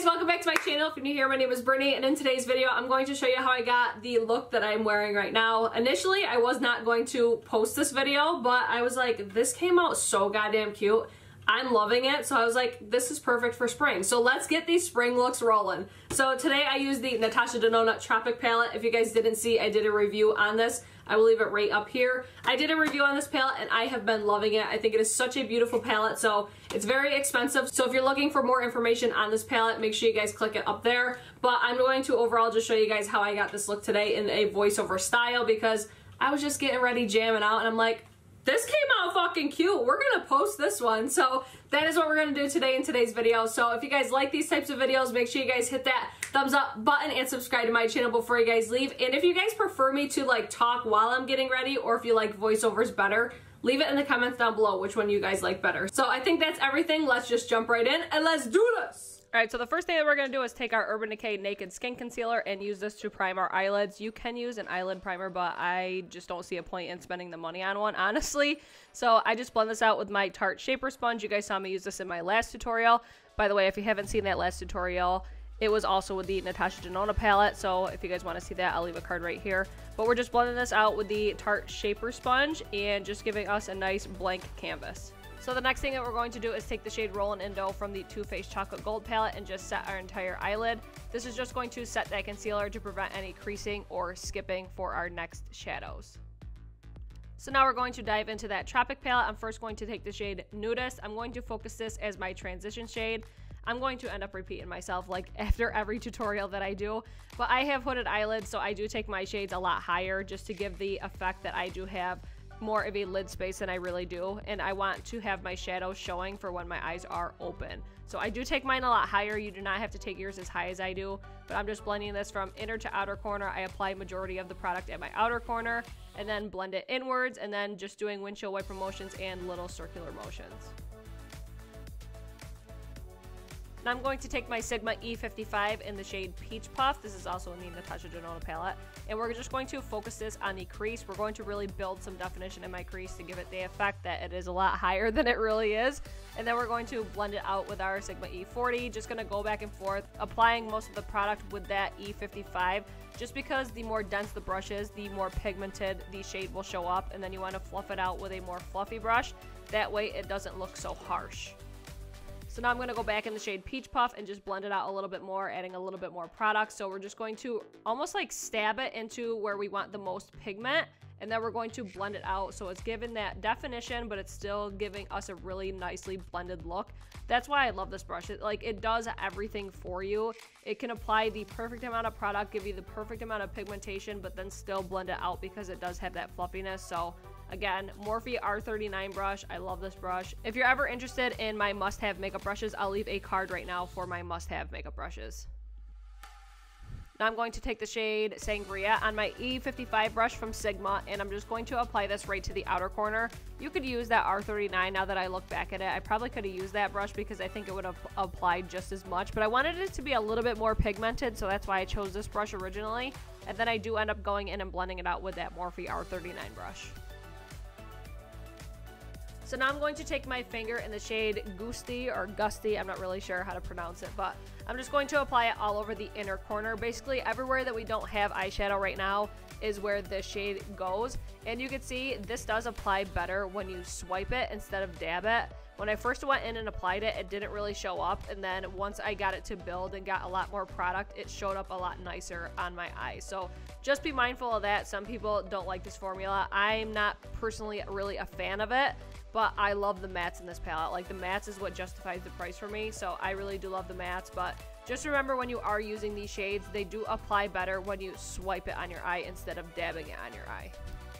guys, welcome back to my channel. If you're new here, my name is Brittany, and in today's video, I'm going to show you how I got the look that I'm wearing right now. Initially, I was not going to post this video, but I was like, this came out so goddamn cute. I'm loving it, so I was like, this is perfect for spring. So let's get these spring looks rolling. So today I used the Natasha Denona Tropic palette. If you guys didn't see, I did a review on this. I will leave it right up here. I did a review on this palette and I have been loving it. I think it is such a beautiful palette, so it's very expensive. So if you're looking for more information on this palette, make sure you guys click it up there. But I'm going to overall just show you guys how I got this look today in a voiceover style because I was just getting ready jamming out and I'm like, this came out fucking cute. We're gonna post this one. So that is what we're gonna do today in today's video. So if you guys like these types of videos, make sure you guys hit that thumbs up button and subscribe to my channel before you guys leave. And if you guys prefer me to like talk while I'm getting ready or if you like voiceovers better, leave it in the comments down below which one you guys like better. So I think that's everything. Let's just jump right in and let's do this. All right, so the first thing that we're going to do is take our Urban Decay Naked Skin Concealer and use this to prime our eyelids. You can use an eyelid primer, but I just don't see a point in spending the money on one, honestly. So I just blend this out with my Tarte Shaper Sponge. You guys saw me use this in my last tutorial. By the way, if you haven't seen that last tutorial, it was also with the Natasha Denona palette, so if you guys want to see that, I'll leave a card right here. But we're just blending this out with the Tarte Shaper Sponge and just giving us a nice blank canvas. So the next thing that we're going to do is take the shade Rollin' in Dough from the Too Faced Chocolate Gold palette and just set our entire eyelid. This is just going to set that concealer to prevent any creasing or skipping for our next shadows. So now we're going to dive into that Tropic palette. I'm first going to take the shade Nudist. I'm going to focus this as my transition shade. I'm going to end up repeating myself like after every tutorial that I do. But I have hooded eyelids, so I do take my shades a lot higher just to give the effect that I do have more of a lid space than I really do. And I want to have my shadows showing for when my eyes are open. So I do take mine a lot higher. You do not have to take yours as high as I do. But I'm just blending this from inner to outer corner. I apply majority of the product at my outer corner and then blend it inwards and then just doing windshield wiper motions and little circular motions. Now I'm going to take my Sigma E55 in the shade Peach Puff. This is also in the Natasha Denona palette. And we're just going to focus this on the crease. We're going to really build some definition in my crease to give it the effect that it is a lot higher than it really is. And then we're going to blend it out with our Sigma E40. Just going to go back and forth, applying most of the product with that E55. Just because the more dense the brush is, the more pigmented the shade will show up. And then you want to fluff it out with a more fluffy brush. That way it doesn't look so harsh. So now I'm going to go back in the shade Peach Puff and just blend it out a little bit more, adding a little bit more product. So we're just going to almost like stab it into where we want the most pigment and then we're going to blend it out. So it's given that definition but it's still giving us a really nicely blended look. That's why i love this brush. It like it does everything for you. It can apply the perfect amount of product give you the perfect amount of pigmentation but then still blend it out because it does have that fluffiness. So Again, Morphe R39 brush. I love this brush. If you're ever interested in my must-have makeup brushes, I'll leave a card right now for my must-have makeup brushes. Now I'm going to take the shade Sangria on my E55 brush from Sigma, and I'm just going to apply this right to the outer corner. You could use that R39 now that I look back at it. I probably could have used that brush because I think it would have applied just as much, but I wanted it to be a little bit more pigmented, so that's why I chose this brush originally. And then I do end up going in and blending it out with that Morphe R39 brush. So now I'm going to take my finger in the shade Gusty or Gusty, I'm not really sure how to pronounce it, but I'm just going to apply it all over the inner corner. Basically everywhere that we don't have eyeshadow right now is where the shade goes. And you can see this does apply better when you swipe it instead of dab it. When I first went in and applied it, it didn't really show up. And then once I got it to build and got a lot more product, it showed up a lot nicer on my eyes. So just be mindful of that. Some people don't like this formula. I'm not personally really a fan of it, but I love the mattes in this palette. Like the mattes is what justifies the price for me. So I really do love the mattes, but just remember when you are using these shades, they do apply better when you swipe it on your eye instead of dabbing it on your eye.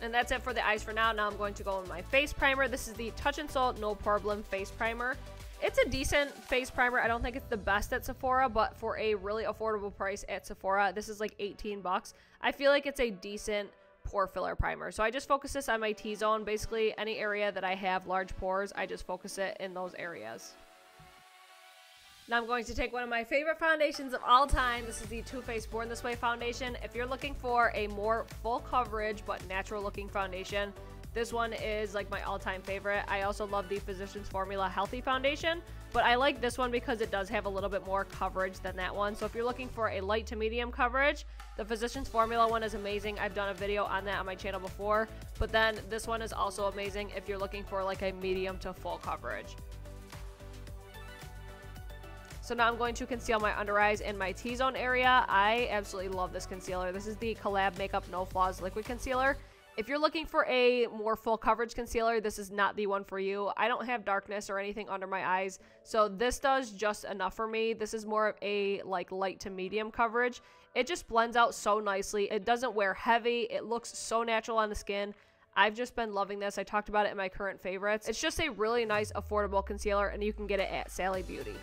And that's it for the eyes for now. Now I'm going to go with my face primer. This is the Touch in Sol No Poreblem Face Primer. It's a decent face primer. I don't think it's the best at Sephora, but for a really affordable price at Sephora, this is like 18 bucks. I feel like it's a decent pore filler primer. So I just focus this on my T-zone. Basically, any area that I have large pores, I just focus it in those areas. Now I'm going to take one of my favorite foundations of all time. This is the Too Faced Born This Way foundation. If you're looking for a more full coverage but natural looking foundation, This one is like my all-time favorite. I also love the Physicians Formula Healthy Foundation, but I like this one because it does have a little bit more coverage than that one. So if you're looking for a light to medium coverage, the Physicians Formula one is amazing. I've done a video on that on my channel before, but then this one is also amazing if you're looking for like a medium to full coverage. So now I'm going to conceal my under eyes and my T-zone area. I absolutely love this concealer. This is the Collab Makeup No Flaws Liquid Concealer. If you're looking for a more full coverage concealer, this is not the one for you. I don't have darkness or anything under my eyes, so this does just enough for me. This is more of a like light to medium coverage. It just blends out so nicely. It doesn't wear heavy. It looks so natural on the skin. I've just been loving this. I talked about it in my current favorites. It's just a really nice, affordable concealer, and you can get it at Sally Beauty.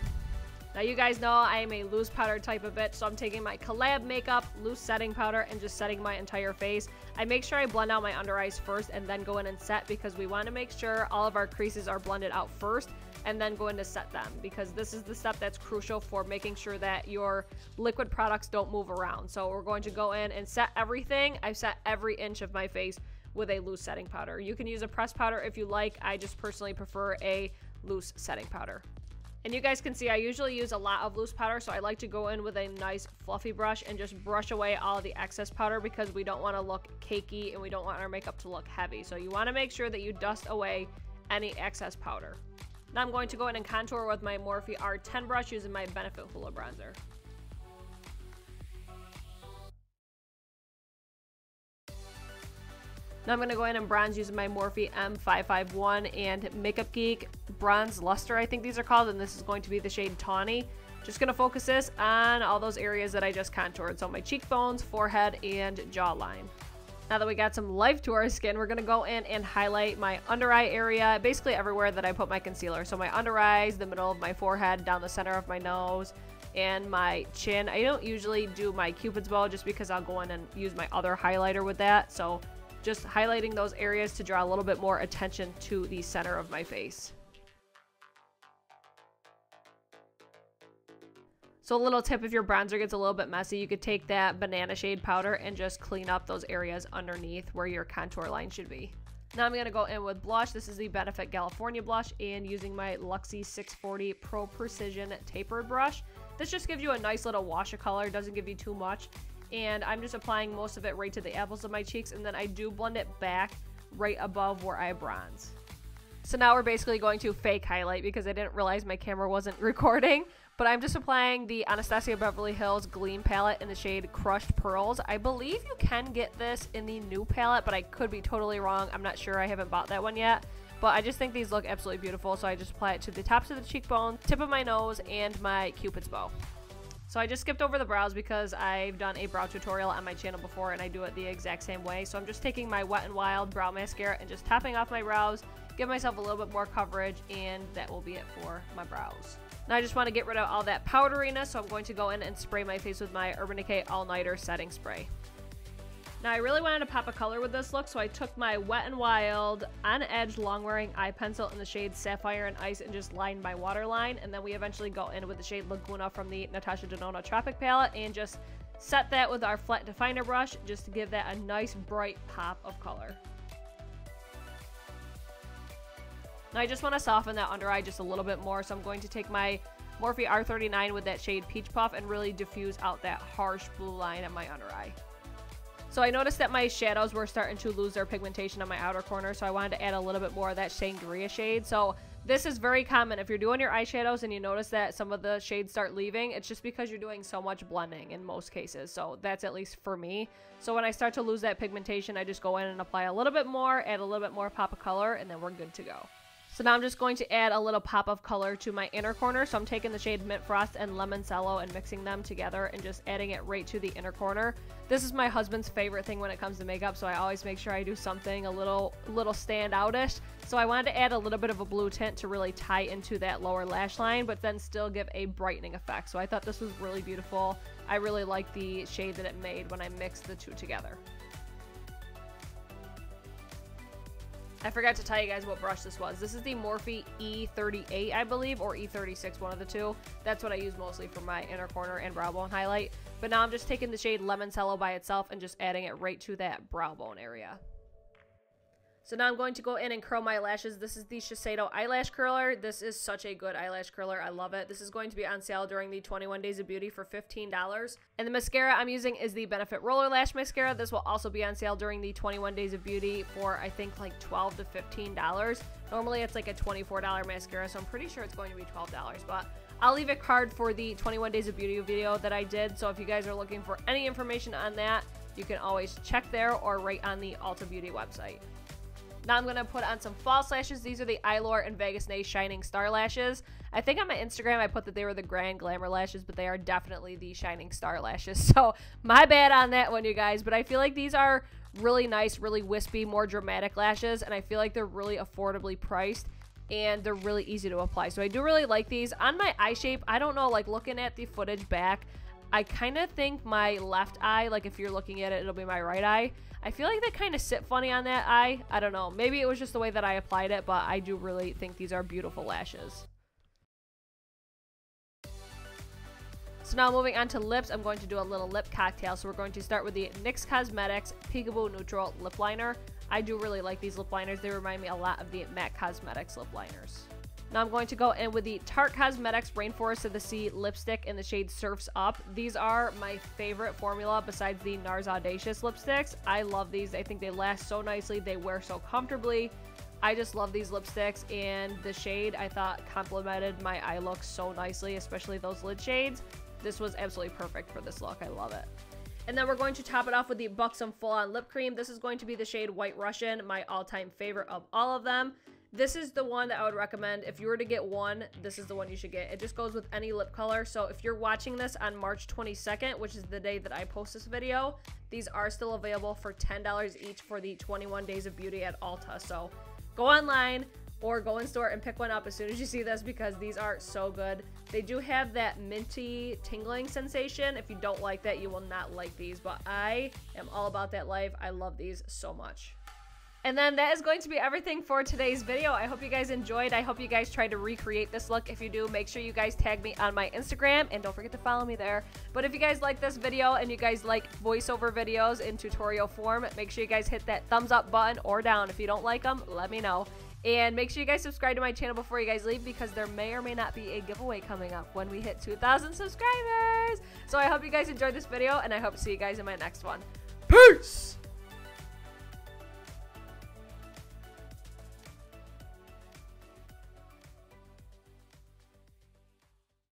Now you guys know I am a loose powder type of bitch, so I'm taking my Collab Makeup loose setting powder and just setting my entire face. I make sure I blend out my under eyes first and then go in and set because we want to make sure all of our creases are blended out first and then go in to set them because this is the step that's crucial for making sure that your liquid products don't move around. So we're going to go in and set everything. I've set every inch of my face with a loose setting powder. You can use a pressed powder if you like. I just personally prefer a loose setting powder. And you guys can see I usually use a lot of loose powder, so I like to go in with a nice fluffy brush and just brush away all the excess powder because we don't want to look cakey and we don't want our makeup to look heavy. So you want to make sure that you dust away any excess powder. Now I'm going to go in and contour with my Morphe R10 brush using my Benefit Hoola Bronzer. Now I'm going to go in and bronze using my Morphe M551 and Makeup Geek Bronze Luster, I think these are called, and this is going to be the shade Tawny. Just going to focus this on all those areas that I just contoured, so my cheekbones, forehead, and jawline. Now that we got some life to our skin, we're going to go in and highlight my under eye area, basically everywhere that I put my concealer. So my under eyes, the middle of my forehead, down the center of my nose, and my chin. I don't usually do my cupid's bow just because I'll go in and use my other highlighter with that. So just highlighting those areas to draw a little bit more attention to the center of my face. So a little tip if your bronzer gets a little bit messy, you could take that banana shade powder and just clean up those areas underneath where your contour line should be. Now I'm going to go in with blush. This is the Benefit California blush and using my Luxie 640 Pro Precision Tapered Brush. This just gives you a nice little wash of color, doesn't give you too much and I'm just applying most of it right to the apples of my cheeks and then I do blend it back right above where I bronze. So now we're basically going to fake highlight because I didn't realize my camera wasn't recording. But I'm just applying the Anastasia Beverly Hills Gleam palette in the shade Crushed Pearls. I believe you can get this in the new palette, but I could be totally wrong. I'm not sure. I haven't bought that one yet. But I just think these look absolutely beautiful, so I just apply it to the tops of the cheekbone, tip of my nose, and my cupid's bow. So I just skipped over the brows because I've done a brow tutorial on my channel before and I do it the exact same way. So I'm just taking my Wet n Wild brow mascara and just tapping off my brows, give myself a little bit more coverage, and that will be it for my brows. Now I just want to get rid of all that powderiness, so I'm going to go in and spray my face with my Urban Decay All Nighter Setting Spray. Now I really wanted to pop a color with this look, so I took my Wet n Wild On Edge Long Wearing Eye Pencil in the shade Sapphire and Ice and just lined my waterline, and then we eventually go in with the shade Laguna from the Natasha Denona Tropic palette and just set that with our flat definer brush just to give that a nice bright pop of color. Now I just want to soften that under eye just a little bit more, so I'm going to take my Morphe R39 with that shade Peach Puff and really diffuse out that harsh blue line at my under eye. So I noticed that my shadows were starting to lose their pigmentation on my outer corner, so I wanted to add a little bit more of that Sangria shade. So this is very common. If you're doing your eyeshadows and you notice that some of the shades start leaving, it's just because you're doing so much blending in most cases. So that's at least for me. So when I start to lose that pigmentation, I just go in and apply a little bit more, add a little bit more pop of color, and then we're good to go. So now I'm just going to add a little pop of color to my inner corner. So I'm taking the shade Mint Frost and Lemoncello and mixing them together and just adding it right to the inner corner. This is my husband's favorite thing when it comes to makeup, so I always make sure I do something a little little standoutish. So I wanted to add a little bit of a blue tint to really tie into that lower lash line, but then still give a brightening effect. So I thought this was really beautiful. I really like the shade that it made when I mixed the two together. I forgot to tell you guys what brush this was. This is the Morphe E38, I believe, or E36, one of the two. That's what I use mostly for my inner corner and brow bone highlight. But now I'm just taking the shade Lemoncello by itself and just adding it right to that brow bone area. So now I'm going to go in and curl my lashes. This is the Shiseido eyelash curler. This is such a good eyelash curler. I love it. This is going to be on sale during the 21 Days of Beauty for $15. And the mascara I'm using is the Benefit Roller Lash Mascara. This will also be on sale during the 21 Days of Beauty for I think like $12 to $15. Normally it's like a $24 mascara, so I'm pretty sure it's going to be $12, but I'll leave a card for the 21 Days of Beauty video that I did. So if you guys are looking for any information on that, you can always check there or right on the Ulta Beauty website. Now I'm going to put on some false lashes. These are the Eylure and Vegas Nay Shining Star Lashes. I think on my Instagram I put that they were the Grand Glamour lashes, but they are definitely the Shining Star lashes. So my bad on that one, you guys. But I feel like these are really nice, really wispy, more dramatic lashes, and I feel like they're really affordably priced and they're really easy to apply. So I do really like these. On my eye shape, I don't know, like looking at the footage back, I kind of think my left eye, like if you're looking at it, it'll be my right eye. I feel like they kind of sit funny on that eye. I don't know. Maybe it was just the way that I applied it, but I do really think these are beautiful lashes. So now moving on to lips, I'm going to do a little lip cocktail. So we're going to start with the NYX Cosmetics Peekaboo Neutral Lip Liner. I do really like these lip liners. They remind me a lot of the MAC Cosmetics lip liners. Now I'm going to go in with the Tarte Cosmetics Rainforest of the Sea lipstick in the shade Surfs Up. These are my favorite formula besides the NARS Audacious lipsticks. I love these. I think they last so nicely. They wear so comfortably. I just love these lipsticks and the shade I thought complemented my eye look so nicely, especially those lid shades. This was absolutely perfect for this look. I love it. And then we're going to top it off with the Buxom Full On Lip Cream. This is going to be the shade White Russian, my all-time favorite of all of them. This is the one that I would recommend. If you were to get one, this is the one you should get. It just goes with any lip color. So if you're watching this on March 22nd, which is the day that I post this video, these are still available for $10 each for the 21 Days of Beauty at Ulta. So go online or go in store and pick one up as soon as you see this because these are so good. They do have that minty tingling sensation. If you don't like that, you will not like these, but I am all about that life. I love these so much. And then that is going to be everything for today's video. I hope you guys enjoyed. I hope you guys tried to recreate this look. If you do, make sure you guys tag me on my Instagram and don't forget to follow me there. But if you guys like this video and you guys like voiceover videos in tutorial form, make sure you guys hit that thumbs up button or down. If you don't like them, let me know. And make sure you guys subscribe to my channel before you guys leave because there may or may not be a giveaway coming up when we hit 2,000 subscribers. So I hope you guys enjoyed this video and I hope to see you guys in my next one. Peace!